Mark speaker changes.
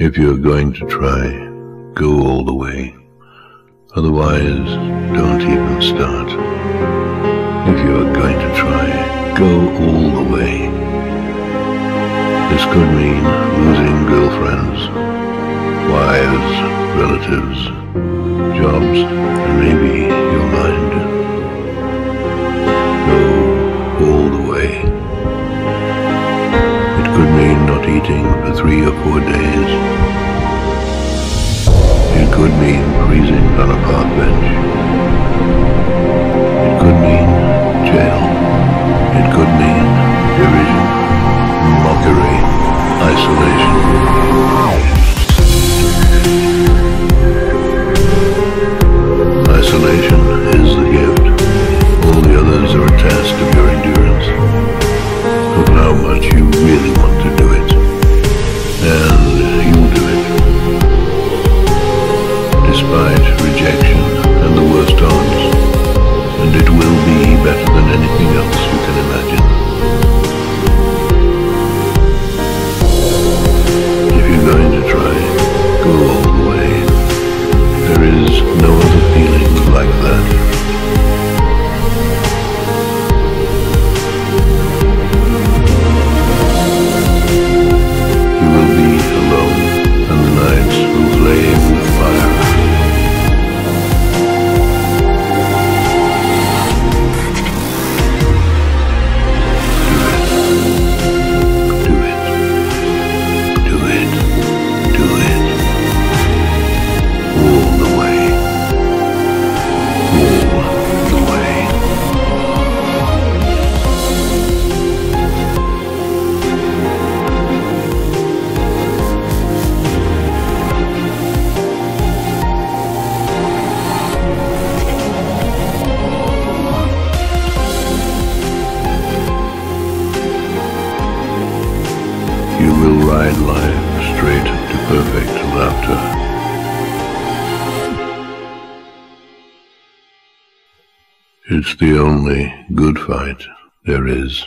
Speaker 1: If you're going to try, go all the way. Otherwise, don't even start. If you're going to try, go all the way. This could mean losing girlfriends, wives, relatives, jobs, and maybe mean eating for three or four days. It could mean freezing on a park bench. It could mean jail. It could mean derision, mockery, isolation. Isolation is the gift. All the others are a test Straight to perfect laughter. It's the only good fight there is.